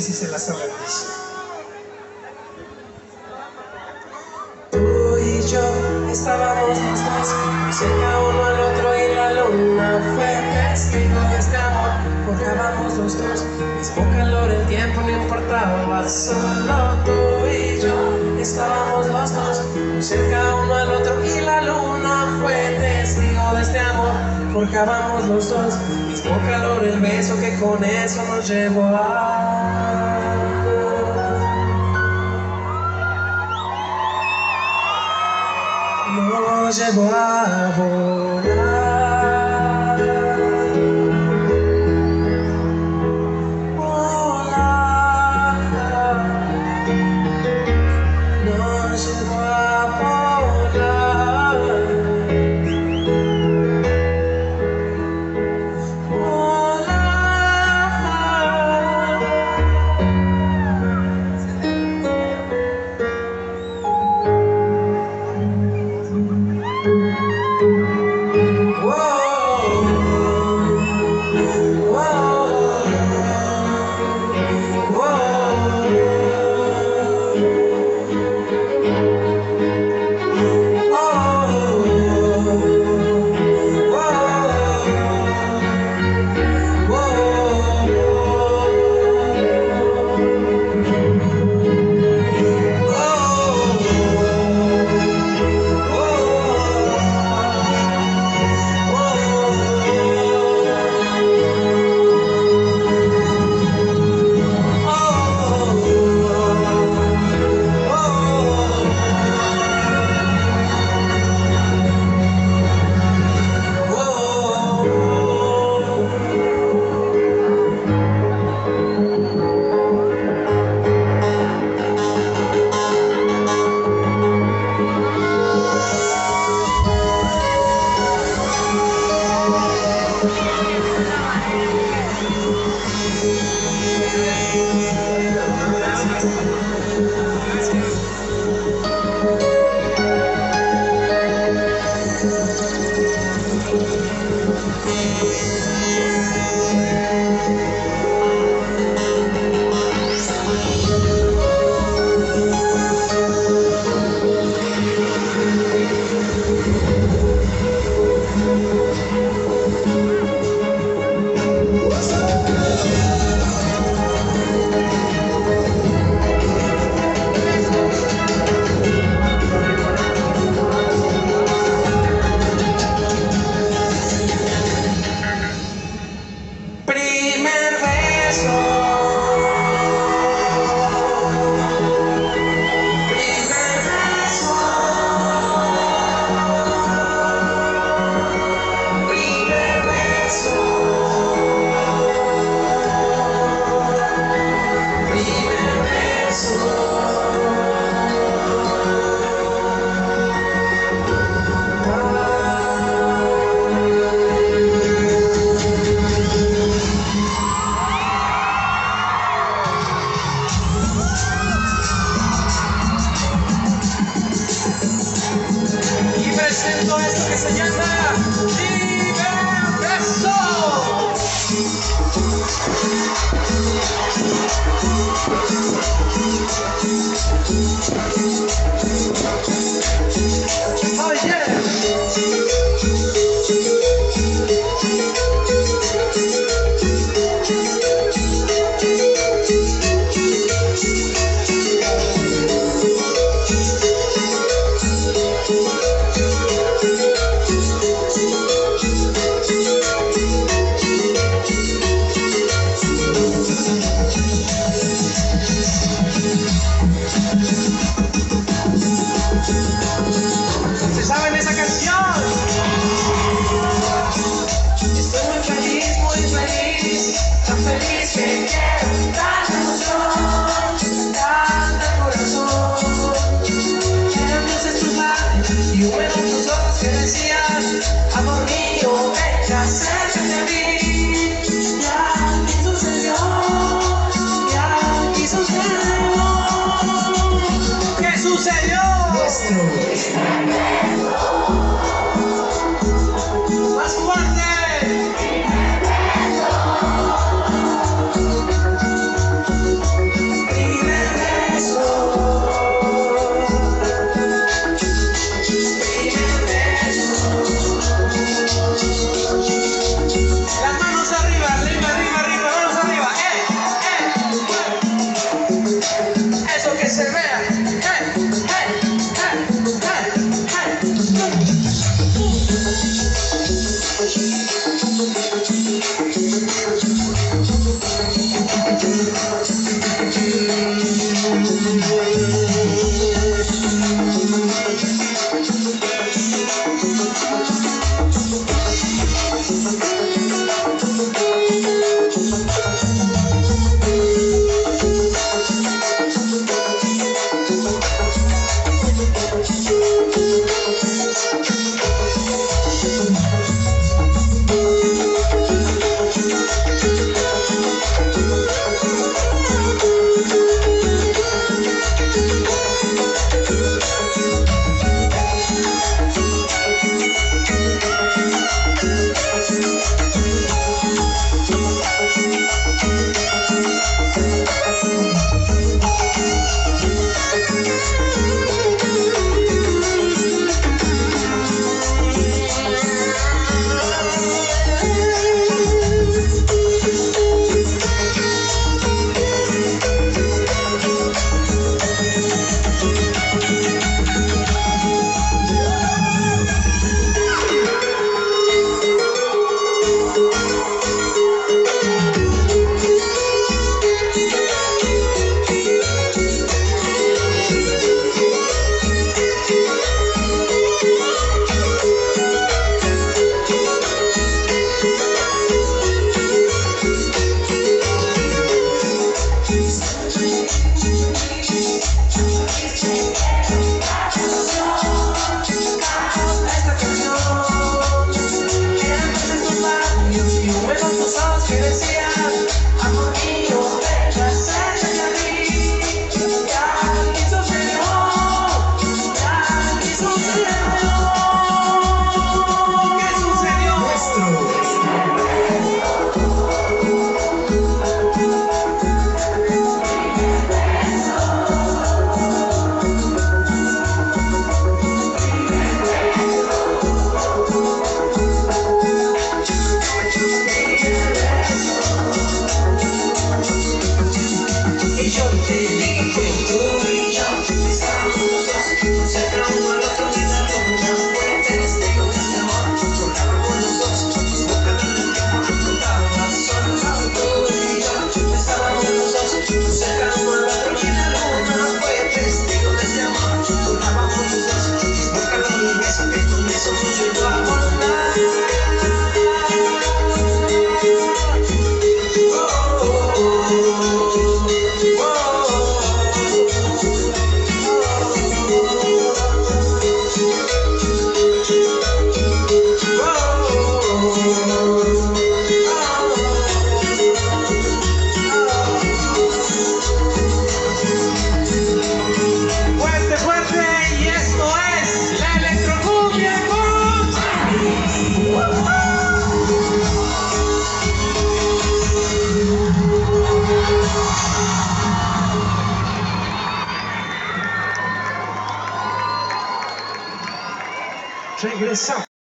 si se la saben. Tú y yo estábamos los dos cerca uno al otro y la luna fue testigo de este amor. Forjábamos los dos, mismo calor, el tiempo no importaba, solo tú y yo estábamos los dos cerca uno al otro y la luna fue testigo de este amor. Forjábamos los dos, mismo calor, el beso que con eso nos llevó a nos llevó a volar. Thank jolie.